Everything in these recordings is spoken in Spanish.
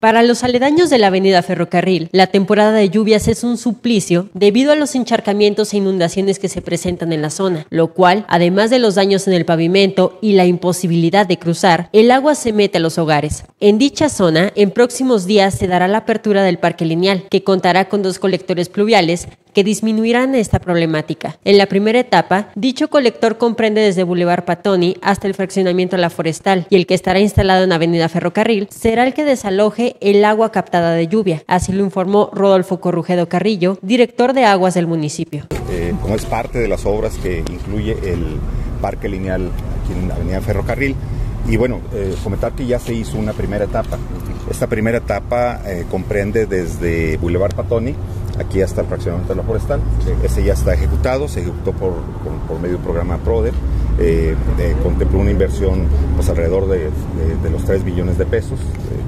Para los aledaños de la avenida Ferrocarril, la temporada de lluvias es un suplicio debido a los encharcamientos e inundaciones que se presentan en la zona, lo cual, además de los daños en el pavimento y la imposibilidad de cruzar, el agua se mete a los hogares. En dicha zona, en próximos días se dará la apertura del parque lineal, que contará con dos colectores pluviales que disminuirán esta problemática. En la primera etapa, dicho colector comprende desde Boulevard Patoni hasta el fraccionamiento La Forestal y el que estará instalado en Avenida Ferrocarril será el que desaloje el agua captada de lluvia. Así lo informó Rodolfo Corrujedo Carrillo, director de aguas del municipio. Eh, como es parte de las obras que incluye el parque lineal aquí en Avenida Ferrocarril, y bueno, eh, comentar que ya se hizo una primera etapa. Esta primera etapa eh, comprende desde Boulevard Patoni aquí hasta el fraccionamiento de la forestal. Ese ya está ejecutado, se ejecutó por, por, medio del programa PRODER. Eh, contempló una inversión pues, alrededor de, los 3 billones de pesos,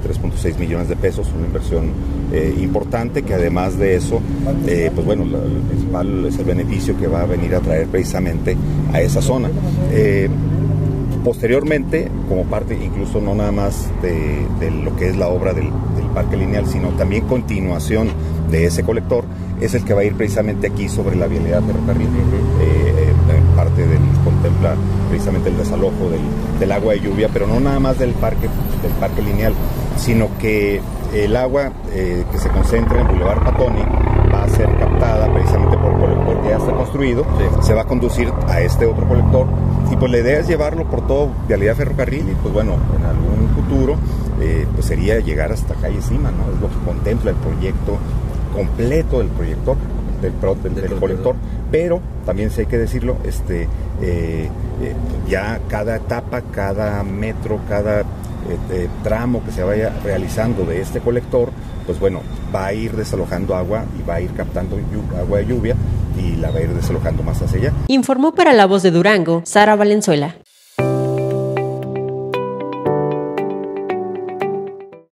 3.6 millones de pesos, una inversión eh, importante que además de eso, eh, pues bueno, el principal es el beneficio que va a venir a traer precisamente a esa zona. Posteriormente, como parte incluso no nada más de, lo que es la obra del, parque lineal, sino también continuación de ese colector, es el que va a ir precisamente aquí sobre la vialidad ferrocarril. Eh, eh, parte del contempla precisamente el desalojo del, agua de lluvia, pero no nada más del parque, del parque lineal, sino que el agua eh, que se concentra en Boulevard Patoni va a ser captada precisamente por el colector que ya está construido, se va a conducir a este otro colector y pues la idea es llevarlo por todo Vialidad Ferrocarril y pues bueno, en algún futuro eh, pues sería llegar hasta calle Cima, ¿no? Es lo que contempla el proyecto completo del proyector, del, del, colector, pero también sé hay que decirlo, este, eh, eh, ya cada etapa, cada metro, cada tramo que se vaya realizando de este colector, pues bueno, va a ir desalojando agua y va a ir captando agua de lluvia y la va a ir desalojando más hacia allá. Informó para la voz de Durango, Sara Valenzuela.